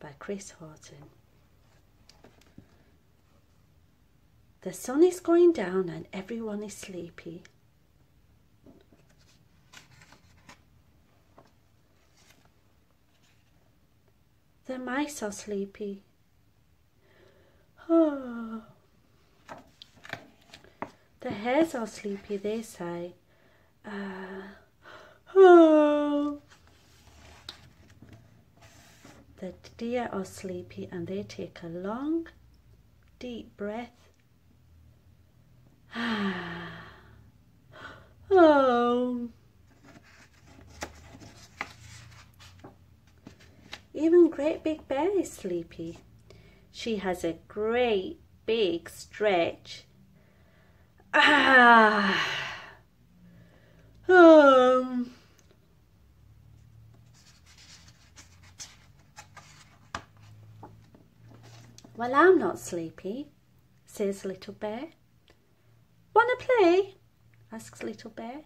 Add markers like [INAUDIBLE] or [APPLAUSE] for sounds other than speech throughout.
By Chris Haughton. The sun is going down and everyone is sleepy. The mice are sleepy. Oh. [SIGHS] The hares are sleepy, they say. Uh, oh. The deer are sleepy and they take a long, deep breath. [SIGHS] oh. Even Great Big Bear is sleepy. She has a great big stretch. [SIGHS] Ah. Um. Well, I'm not sleepy, says Little Bear. Wanna play? asks Little Bear.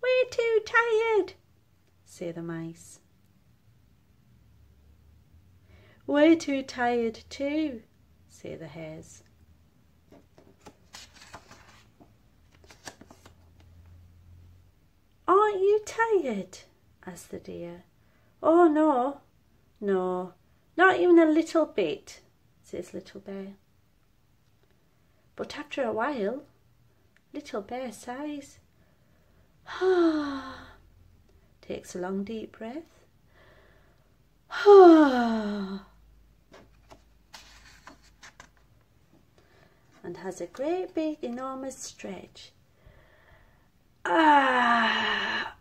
We're too tired, say the mice. We're too tired too, say the hares. Aren't you tired? asks the deer. Oh, no, no, not even a little bit, says Little Bear. But after a while, Little Bear sighs. Ah, takes a long deep breath. Ah, and has a great big enormous stretch. Ah.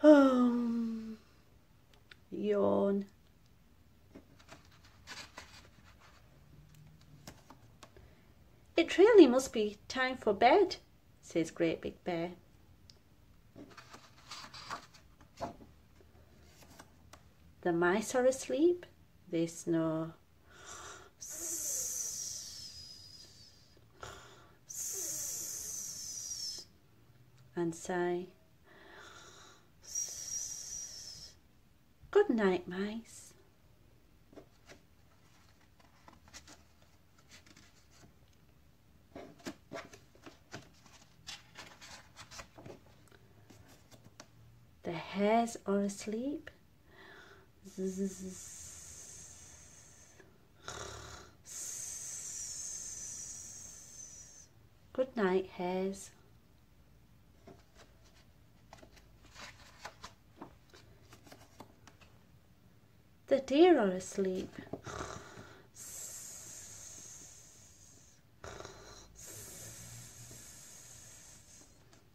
Um. Yawn. It really must be time for bed, says Great Big Bear. The mice are asleep, they snore. and say, Good night, mice. The hares are asleep. Good night, hares. The deer are asleep.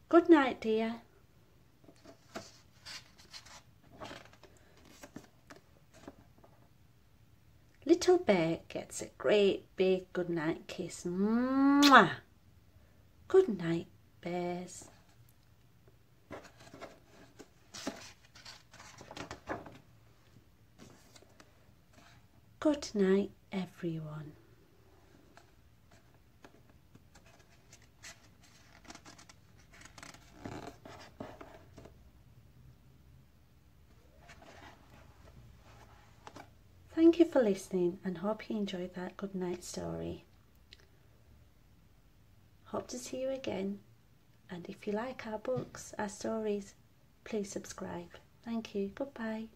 Good night, deer. Little bear gets a great big good night kiss. Mwah! Good night, bears. Good night, everyone. Thank you for listening and hope you enjoyed that good night story. Hope to see you again and if you like our books, our stories, please subscribe. Thank you. Goodbye.